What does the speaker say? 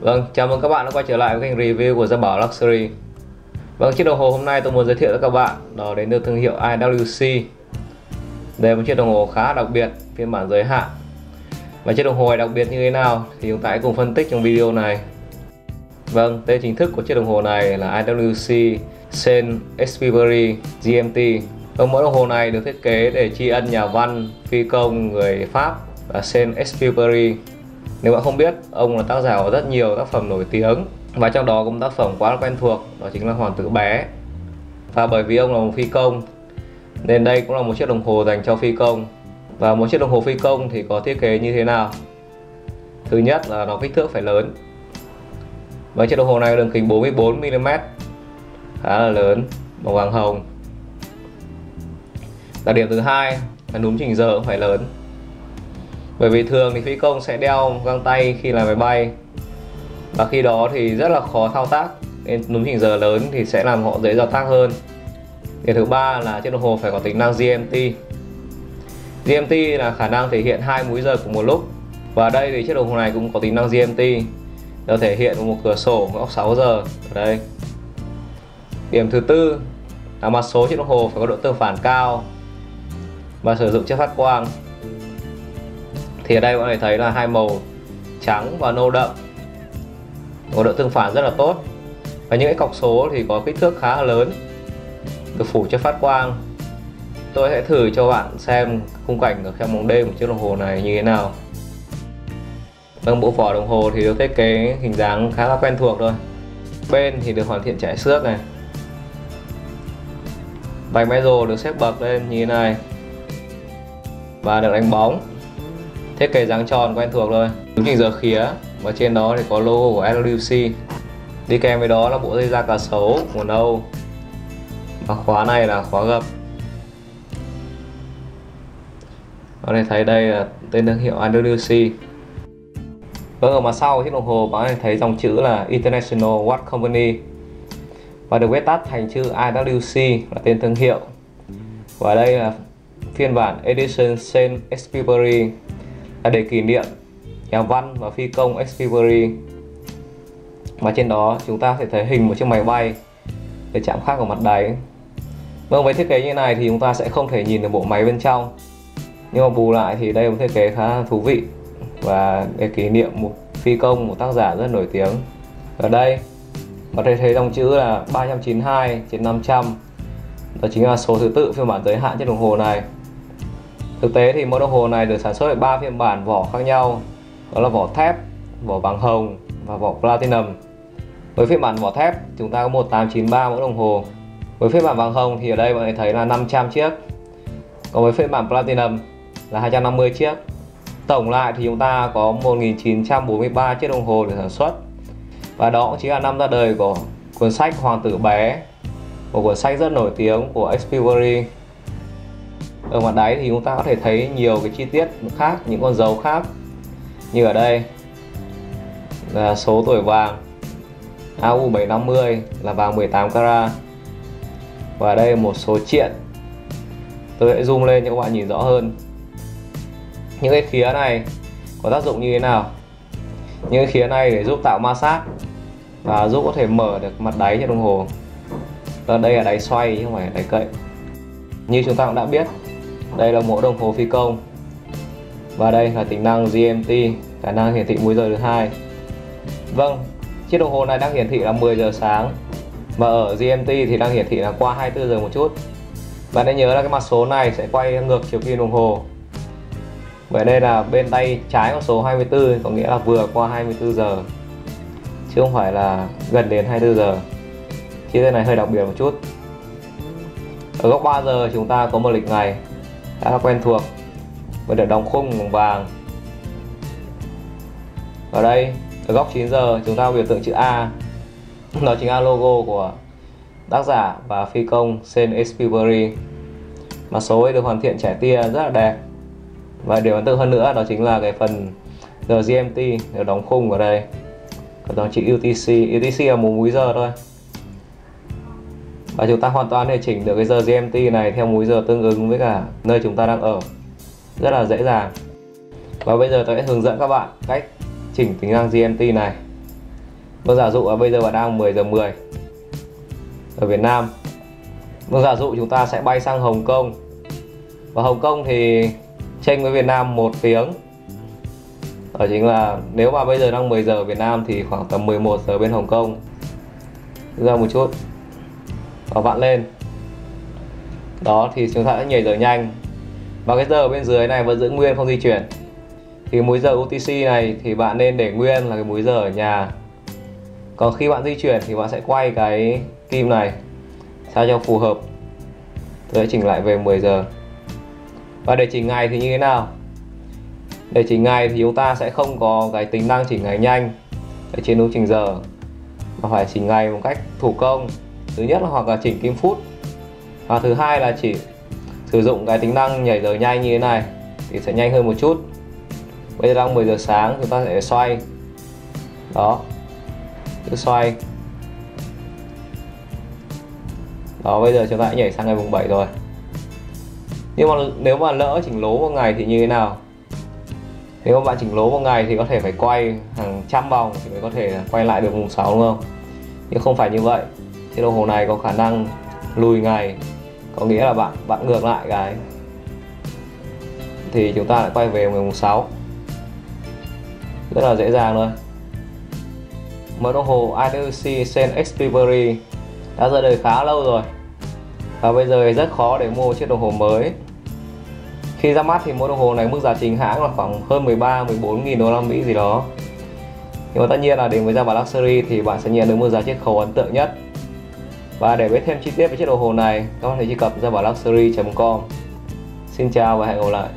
Vâng, chào mừng các bạn đã quay trở lại với kênh review của Gia Bảo Luxury. Vâng, chiếc đồng hồ hôm nay tôi muốn giới thiệu với các bạn đó đến từ thương hiệu IWC Đây là một chiếc đồng hồ khá đặc biệt, phiên bản giới hạn. Và chiếc đồng hồ này đặc biệt như thế nào thì chúng ta hãy cùng phân tích trong video này. Vâng, tên chính thức của chiếc đồng hồ này là IWC Saint Exupéry GMT Vâng, mỗi đồng hồ này được thiết kế để tri ân nhà văn, phi công người Pháp là Saint Exupéry nếu bạn không biết, ông là tác giả của rất nhiều tác phẩm nổi tiếng và trong đó có một tác phẩm quá quen thuộc đó chính là Hoàng tử bé. Và bởi vì ông là một phi công nên đây cũng là một chiếc đồng hồ dành cho phi công. Và một chiếc đồng hồ phi công thì có thiết kế như thế nào? Thứ nhất là nó kích thước phải lớn. Với chiếc đồng hồ này đường kính 44 mm khá là lớn, màu vàng hồng. Đặc điểm thứ hai là núm chỉnh giờ cũng phải lớn bởi vì thường thì phi công sẽ đeo găng tay khi làm máy bay. Và khi đó thì rất là khó thao tác, nên đúng chỉnh giờ lớn thì sẽ làm họ dễ thao tác hơn. Điểm thứ ba là chiếc đồng hồ phải có tính năng GMT GMT là khả năng thể hiện hai múi giờ cùng một lúc. Và đây thì chiếc đồng hồ này cũng có tính năng GMT nó thể hiện một cửa sổ góc 6 giờ. Ở đây. Điểm thứ tư là mặt số chiếc đồng hồ phải có độ tương phản cao và sử dụng chất phát quang thì ở đây các bạn thể thấy là hai màu trắng và nâu đậm. Có độ tương phản rất là tốt. Và những cái cọc số thì có kích thước khá là lớn. Được phủ cho phát quang. Tôi sẽ thử cho bạn xem khung cảnh ở trong bóng đêm của chiếc đồng hồ này như thế nào. Vâng bộ vỏ đồng hồ thì được thiết kế hình dáng khá là quen thuộc thôi. Bên thì được hoàn thiện trải xước này. Vành bezel được xếp bậc lên như thế này. Và được đánh bóng thiết kế dáng tròn quen thuộc thôi đúng chỉnh giờ khía và trên đó thì có logo của LWC đi kèm với đó là bộ dây da cá sấu nguồn Âu và khóa này là khóa gập. Có thể thấy đây là tên thương hiệu LWC Vâng, ở mặt sau chiếc đồng hồ bạn có thể thấy dòng chữ là International Watch Company. Và được viết tắt thành chữ IWC là tên thương hiệu. Và đây là phiên bản Edition Saint Expiry là để kỷ niệm nhà văn và phi công Expery và trên đó chúng ta sẽ thấy hình một chiếc máy bay để chạm khắc ở mặt đáy. Vâng với thiết kế như này thì chúng ta sẽ không thể nhìn được bộ máy bên trong. Nhưng mà bù lại thì đây là một thiết kế khá thú vị và để kỷ niệm một phi công, một tác giả rất nổi tiếng. Ở đây, bạn thể thấy dòng chữ là 392 trên 500 đó chính là số thứ tự phiên bản giới hạn trên đồng hồ này. Thực tế thì mẫu đồng hồ này được sản xuất ở 3 phiên bản vỏ khác nhau. Đó là vỏ thép, vỏ vàng hồng và vỏ platinum. Với phiên bản vỏ thép chúng ta có 1893 mẫu đồng hồ. Với phiên bản vàng hồng thì ở đây bạn thấy là 500 chiếc. Còn với phiên bản platinum là 250 chiếc. Tổng lại thì chúng ta có 1943 chiếc đồng hồ được sản xuất. Và đó cũng chính là năm ra đời của cuốn sách Hoàng tử bé Một cuốn sách rất nổi tiếng của Expery ở mặt đáy thì chúng ta có thể thấy nhiều cái chi tiết khác, những con dấu khác như ở đây. Là số tuổi vàng AU750 là vàng 18 carat. Và đây một số triện. Tôi sẽ zoom lên cho các bạn nhìn rõ hơn. Những cái khía này có tác dụng như thế nào? Những cái khía này để giúp tạo ma sát và giúp có thể mở được mặt đáy cho đồng hồ. Ở đây là đáy xoay chứ không phải đáy cậy. Như chúng ta cũng đã biết đây là mẫu đồng hồ phi công. Và đây là tính năng GMT khả năng hiển thị múi giờ thứ hai. Vâng chiếc đồng hồ này đang hiển thị là 10 giờ sáng. Và ở GMT thì đang hiển thị là qua 24 giờ một chút. Bạn nên nhớ là cái mặt số này sẽ quay ngược chiều kim đồng hồ. Bởi đây là bên tay trái con số 24 có nghĩa là vừa qua 24 giờ, chứ không phải là gần đến 24 giờ. Chiếc này hơi đặc biệt một chút. Ở góc 3 giờ chúng ta có một lịch ngày khá là quen thuộc. Và được đóng khung bằng vàng. Ở đây, ở góc 9 giờ, chúng ta có biểu tượng chữ A. Đó chính là logo của tác giả và phi công Sean Exupéry. Mà số ấy được hoàn thiện trẻ tia rất là đẹp. Và điều ấn tượng hơn nữa đó chính là cái phần GMT được đóng khung ở đây. Còn đó chữ UTC UTC là một múi giờ thôi và chúng ta hoàn toàn để chỉnh được cái giờ GMT này theo múi giờ tương ứng với cả nơi chúng ta đang ở. Rất là dễ dàng. Và bây giờ tôi sẽ hướng dẫn các bạn cách chỉnh tính năng GMT này. Vâng giả dụ là bây giờ bạn đang 10 giờ 10 ở Việt Nam. Vâng giả dụ chúng ta sẽ bay sang Hồng Kông. Và Hồng Kông thì chênh với Việt Nam một tiếng. Đó chính là nếu mà bây giờ đang 10 giờ ở Việt Nam thì khoảng tầm 11 giờ bên Hồng Kông. Ra một chút và vặn lên. Đó, thì chúng ta sẽ nhảy giờ nhanh. Và cái giờ bên dưới này vẫn giữ nguyên, không di chuyển. Thì múi giờ UTC này thì bạn nên để nguyên là cái múi giờ ở nhà. Còn khi bạn di chuyển thì bạn sẽ quay cái kim này sao cho phù hợp. Tôi sẽ chỉnh lại về 10 giờ. Và để chỉnh ngày thì như thế nào? Để chỉnh ngày thì chúng ta sẽ không có cái tính năng chỉnh ngày nhanh. Ở trên nút chỉnh giờ. Mà phải chỉnh ngày một cách thủ công thứ nhất là hoặc là chỉnh kim phút. Và thứ hai là chỉ sử dụng cái tính năng nhảy giờ nhanh như thế này thì sẽ nhanh hơn một chút. Bây giờ đang 10 giờ sáng, chúng ta sẽ xoay. Đó. Cứ xoay. Đó, bây giờ chúng ta đã nhảy sang ngày mùng 7 rồi. Nhưng mà nếu mà lỡ chỉnh lố một ngày thì như thế nào? Nếu mà bạn chỉnh lố một ngày thì có thể phải quay hàng trăm vòng thì mới có thể quay lại được mùng 6 đúng không? Nhưng không phải như vậy chiếc đồng hồ này có khả năng lùi ngày, có nghĩa là bạn bạn ngược lại cái. Thì chúng ta lại quay về ngày mùng 6 rất là dễ dàng thôi. Mẫu đồng hồ IWC Sen Expiry đã ra đời khá lâu rồi. Và bây giờ rất khó để mua chiếc đồng hồ mới. Khi ra mắt thì mẫu đồng hồ này mức giá chính hãng là khoảng hơn 13 14 nghìn đô la Mỹ gì đó. Nhưng mà tất nhiên là đến với giá bản luxury thì bạn sẽ nhận được mức giá chiết khấu ấn tượng nhất và để biết thêm chi tiết về chiếc đồng hồ này, các bạn hãy truy cập ra vào luxury.com Xin chào và hẹn gặp lại.